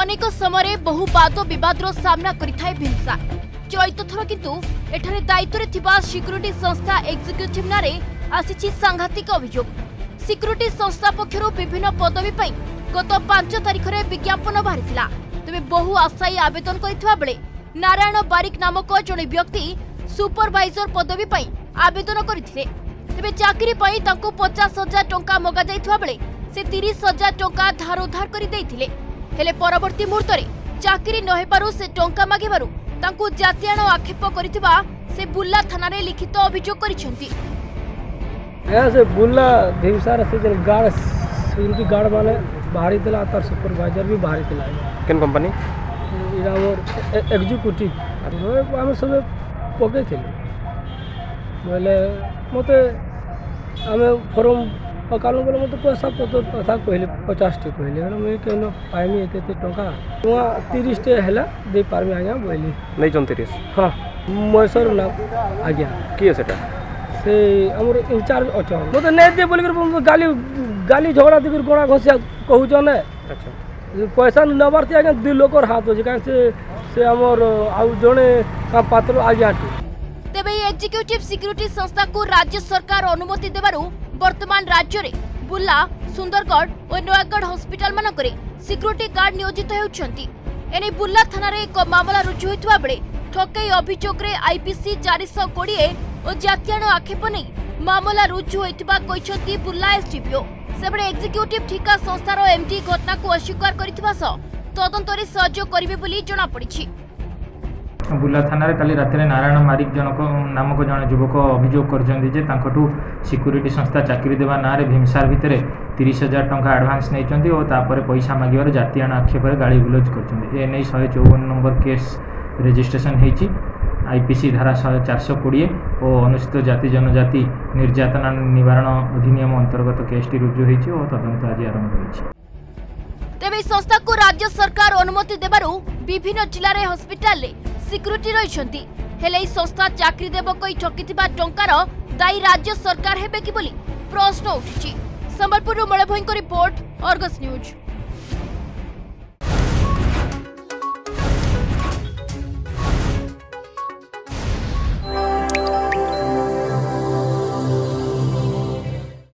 ଅନେକ ସମୟରେ ବହୁ ବାଦ ବିବାଦର ସାମ୍ନା କରିଥାଏ ଭିମ୍ସା ଚଳିତ ଥର କିନ୍ତୁ ଏଠାରେ ଦାୟିତ୍ୱରେ ଥିବା ସିକ୍ୟୁରିଟି ସଂସ୍ଥା ଏକ୍ଜିକ୍ୟୁଟିଭ୍ ନାଁରେ ଆସିଛି ସାଂଘାତିକ ଅଭିଯୋଗ ସିକ୍ୟୁରିଟି ସଂସ୍ଥା ପକ୍ଷରୁ ବିଭିନ୍ନ ପଦବୀ ପାଇଁ ଗତ ପାଞ୍ଚ ତାରିଖରେ ବିଜ୍ଞାପନ ବାହାରିଥିଲା ତେବେ ବହୁ ଆଶାୟୀ ଆବେଦନ କରିଥିବା ବେଳେ ନାରାୟଣ ବାରିକ ନାମକ ଜଣେ ବ୍ୟକ୍ତି ସୁପରଭାଇଜର ପଦବୀ ପାଇଁ ଆବେଦନ କରିଥିଲେ ତେବେ ଚାକିରି ପାଇଁ ତାଙ୍କୁ ପଚାଶ ହଜାର ଟଙ୍କା ମଗାଯାଇଥିବା ବେଳେ ସେ ତିରିଶ ହଜାର ଟଙ୍କା ଧାର ଉଦ୍ଧାର କରି ଦେଇଥିଲେ ହେଲେ ପରବର୍ତ୍ତୀ ମୁହୂର୍ତ୍ତରେ ଚାକିରି ନ ହେବାରୁ ସେ ଟଙ୍କା ମାଗିବାରୁ ତାଙ୍କୁ ଜାତିଆଣ ଆକ୍ଷେପ କରିଥିବା ସେ ବୁର୍ଲା ଥାନାରେ ଲିଖିତ ଅଭିଯୋଗ କରିଛନ୍ତି ସେ ବୁର୍ଲା ଭୀମସାର ସେ ଯେନ୍ ଗାର୍ଡ ସିକ୍ୟୁରିଟି ଗାର୍ଡ ମାନେ ବାହାରିଥିଲା ତାର ସୁପରଭାଇଜର ବି ବାହାରିଥିଲା କେନ୍ କମ୍ପାନୀ ଏଇଟା ଆମର ଏକ୍ଜିକ୍ୟୁଟିଭ ଆମେ ସବୁ ପକେଇଥିଲୁ ବୋଇଲେ ମୋତେ ଆମେ ଫର୍ମ और कल बोले मत पैसा पत्र कथा कहले पचास टे कहले मुझे कहना पाइमी एत टा टाँ तीस टे है दे पार्मी आज्ञा बोली नहीं तीस हाँ मैसर ना आज्ञा किए से से आमर इनचार्ज अच्छ मत नहीं दे बोल गाली गाली झगड़ा देकर गोड़ा घसी कहन अच्छा पैसा नबार थे आज्ञा दु लोकर हाथ अच्छे कहीं से से आमर आउ जड़े पात्र आज्ञा तेज एक्जिक्यूटिव सिक्यूरीटी संस्था को राज्य सरकार अनुमति देवारू বর্তমান রাজ্যের বুর্লা সুন্দরগড় ও নয়াগড় হসপিটাল মানকরে সিকুরিটি গার্ড নিয়োজিত হেউছেন এনে বুর্লা থানার এক মামলা রুজু হয়েছে বেড়ে ঠকেই অভিযোগে আইপিসি চারিশ কোড়িয়ে ও জাতীয় আক্ষেপ নেই মামলা রুজু হয়েছে বুর্লা এসডিপিও সেপটে এক্সিক্যুটিভ ঠিকা সংস্থার এমডি ঘটনাকে অস্বীকার করা সহ তদন্তরে সহযোগ করবে বলে জনাপড়ি ବୁର୍ଲା ଥାନାରେ କାଲି ରାତିରେ ନାରାୟଣ ମାରିକ ଜଣକ ନାମକ ଜଣେ ଯୁବକ ଅଭିଯୋଗ କରିଛନ୍ତି ଯେ ତାଙ୍କଠୁ ସିକ୍ୟୁରିଟି ସଂସ୍ଥା ଚାକିରି ଦେବା ନାଁରେ ଭୀମସାର ଭିତରେ ତିରିଶ ହଜାର ଟଙ୍କା ଆଡ଼ଭାନ୍ସ ନେଇଛନ୍ତି ଓ ତାପରେ ପଇସା ମାଗିବାରୁ ଜାତିଆଣ ଆକ୍ଷେପରେ ଗାଳି ଗୁଲଜ କରିଛନ୍ତି ଏ ନେଇ ଶହେ ଚଉବନ ନମ୍ବର କେସ୍ ରେଜିଷ୍ଟ୍ରେସନ୍ ହୋଇଛି আইপিসি ধারা চারশো কোড়িয়ে ও অনুসূচিত জাতি জনজাতি নির্যাতনা নিবারণ অধিনিয়ম অন্তর্গত কেসটি রুজু হয়েছে ও তদন্ত আজ আরম্ভ হয়েছে তেবে সংস্থাকে রাজ্য সরকার অনুমতি দেবার বিভিন্ন জেলার হসপিটালে সিকুরিটি রয়েছেন হলে এই সংস্থা চাকরি দেব কই ঠকিথিবা টঙ্কার দায়ী রাজ্য সরকার হেবে কি বলি প্রশ্ন উঠিছি সম্বলপুরু মলভয়ঙ্ক রিপোর্ট অর্গস নিউজ